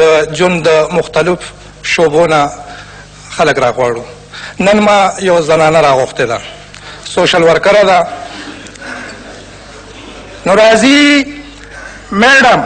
د ژوند د مختلف شعبو نه خلک راغواړو نن ما یو زنانه راغوښتې ده سوشل ورکره ده نو راځي میډم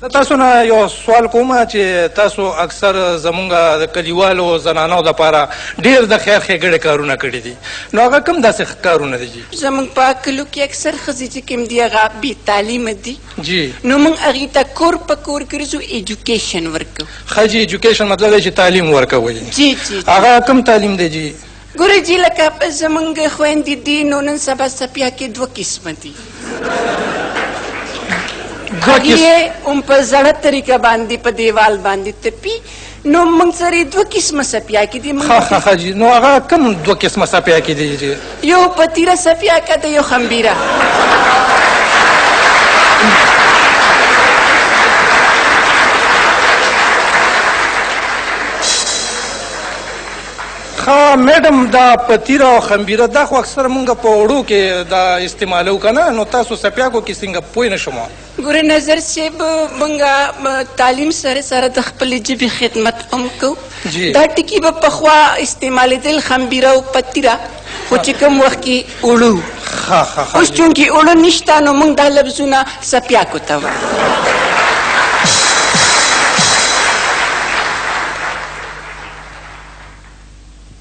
د تاسو نه یو سوال کوم چې تاسو اکثر زمونږ د کلیوالو زنانو د پاره ډیر د خیر ښېګړې کارونه کړي دي نو هغه کوم داسې کارونه دي جی زمونږ په کلو کې اکثر ښځې چې کوم دي هغه بې تعلیمه دي جی نو موږ هغې ته کور په کور ګرځو ایجوکیشن ورکوو ښه جی ایجوکیشن مطلب دی چې تعلیم ورکوئ جی جی هغه کوم تعلیم دی جی ګوره جي لکه زمونږ خويندې دي نو نن سبا سپيا کې دوه قسمه دي هغه هم په زړه طریقه باندې په دیوال باندې تپی نو موږ سره دوه قسمه سپیا کې دي ها ها ها جی نو هغه کوم دوه قسمه سپیا کې دي جی یو پتیره سپیا کې ده یو خمبیره ښا مډم دا پتیره او خمبیره دا خو اکثر مونږ په اوړو کې دا استعمالو کنه نو تاسو سپیاکو کې څنګه پوه نه شوم ګوره نظر صاحب مونږه تعلیم سره سره د خپل جبي خدمت هم کو دا ټکی به پخوا استعمالېدل خمبیره او پتیره خو چې کوم وخت کې اړو ها ها ها اوس چون کې اړو نشته نو مونږ دا لفظونه سپیا کو تا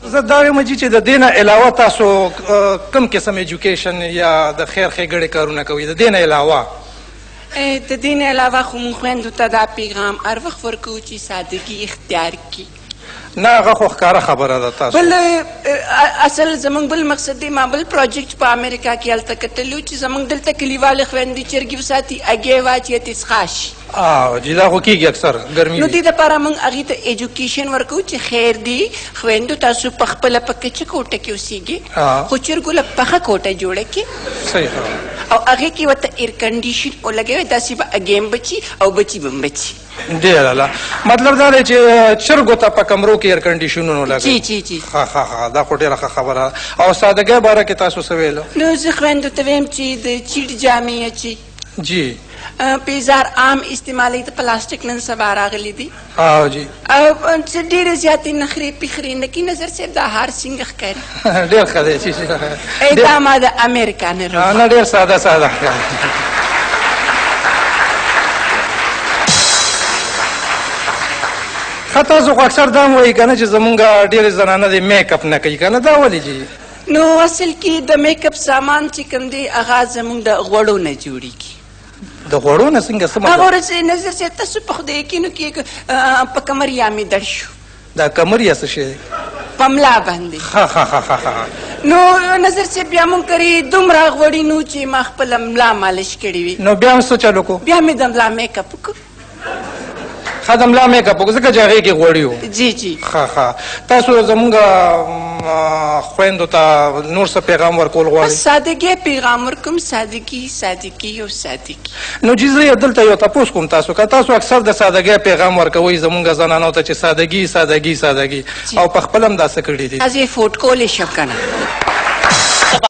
زه دا وایم جی چې د دې نه علاوه تاسو کوم قسم ایجوکیشن یا د خیر ښېګړې کارونه کوئ د دې نه علاوه د دې نه علاوه خو موږ خویندو ته دا پیغام هر وخت ورکوو چې سادګي اختیار کړي نه هغه خو ښکاره خبره ده تاسو بل اصل زمونږ بل مقصد دی ما بل پروجیکټ په امریکا کې هلته کتلو چې زمونږ دلته کلیوالې خویندې چرګې وساتي هګۍ واچي تسخا شي او جی دا خو کیږي اکثر ګرمي نو دې لپاره موږ هغه ته ایجوکیشن ورکو چې خیر دی خويندو تاسو په خپل پکې چې کوټه کې اوسېږي خو چرګو له پخه کوټه جوړه کې صحیح او هغه کې وته ایر کنډیشن او لګوي داسې به اګیم بچي او بچي بم بچي دی لاله مطلب دا دی چې چرګو ته په کمرو کې ایر کنډیشنونه لګي جی جی جی ها ها ها دا خو ډیره خبره او سادهګۍ باره کې تاسو څه ویل نو زه خویندو ته ویم چې د چیټ جامې اچي جی په زار عام استعمالي د پلاستیک نن سبا راغلي دي او جی او چې ډېر زیات نخري پخري نه کی نظر صاحب دا هر څنګه ښکاري ډېر ښه دی چې دا ما د امریکا نه راځي نه ډېر ساده ساده ښکاري خطا زه خو اکثر دا هم وایي که نه چې زمونږ ډېرې زنانه دې میک اپ نه کوي که نه دا ولې جي نو اصل کې د میک اپ سامان چې کوم دی هغه زمونږ د غوړو نه جوړیږي د غوړو نه څنګه سم هغه ورځ نظر سي تاسو په خدای کې نو کې په کمر یا می دړ شو دا کمر یا څه شي پملا باندې ها ها ها ها نو نظر سي بیا مون کری دومره غوړی نو چې ما خپل ملا مالش کړی وي نو بیا څه چلو کو بیا می د ملا میک اپ کو ښه د ملا میک اپ ځکه چې هغې کې غوړي وو جی جی ښه ښه تاسو زمونږ خویندو ته نور څه پیغام ورکول غواړئ سادګي پیغام ورکوم سادګي سادګي او سادګي نو جی زه دلته یو تاسو کوم تاسو که تاسو اکثر د سادګي پیغام ورکوي زمونږ زنانو ته چې سادګي سادګي سادګي او په خپل هم دا څه کړی دي از یې فوټ کولې شو کنه